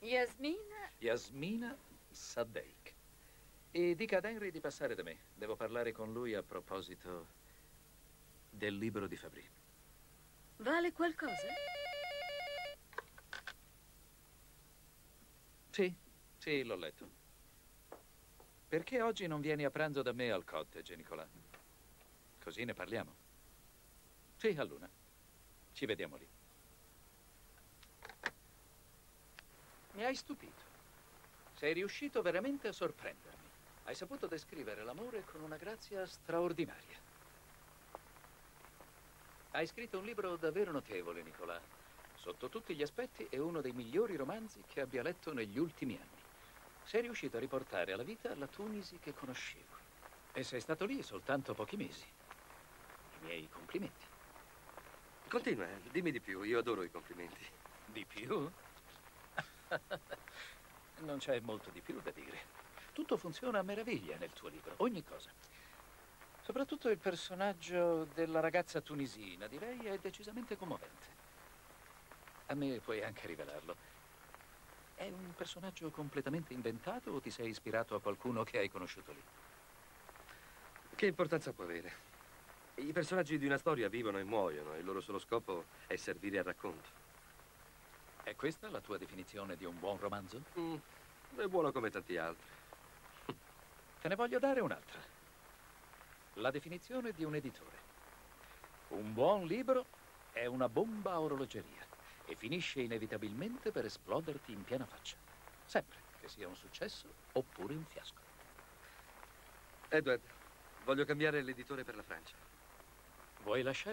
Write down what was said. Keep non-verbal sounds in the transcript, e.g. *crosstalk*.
Yasmina? Yasmina Saddeik. E dica ad Henry di passare da me. Devo parlare con lui a proposito del libro di Fabri. Vale qualcosa? Sì, sì, l'ho letto. Perché oggi non vieni a pranzo da me al cottage, Nicolà? Così ne parliamo. Sì, a luna. Ci vediamo lì. Mi hai stupito. Sei riuscito veramente a sorprendermi. Hai saputo descrivere l'amore con una grazia straordinaria. Hai scritto un libro davvero notevole, Nicolà. Sotto tutti gli aspetti è uno dei migliori romanzi che abbia letto negli ultimi anni. Sei riuscito a riportare alla vita la Tunisi che conoscevo. E sei stato lì soltanto pochi mesi. I miei complimenti. Continua, dimmi di più, io adoro i complimenti. Di più? *laughs* non c'è molto di più da dire. Tutto funziona a meraviglia nel tuo libro, ogni cosa. Soprattutto il personaggio della ragazza tunisina, direi, è decisamente commovente. A me puoi anche rivelarlo. È un personaggio completamente inventato o ti sei ispirato a qualcuno che hai conosciuto lì? Che importanza può avere? I personaggi di una storia vivono e muoiono e il loro solo scopo è servire al racconto. È questa la tua definizione di un buon romanzo? Mm, è buono come tanti altri. Te ne voglio dare un'altra. La definizione di un editore. Un buon libro è una bomba a orologeria e finisce inevitabilmente per esploderti in piena faccia. Sempre, che sia un successo oppure un fiasco. Edward, voglio cambiare l'editore per la Francia. Vuoi lasciare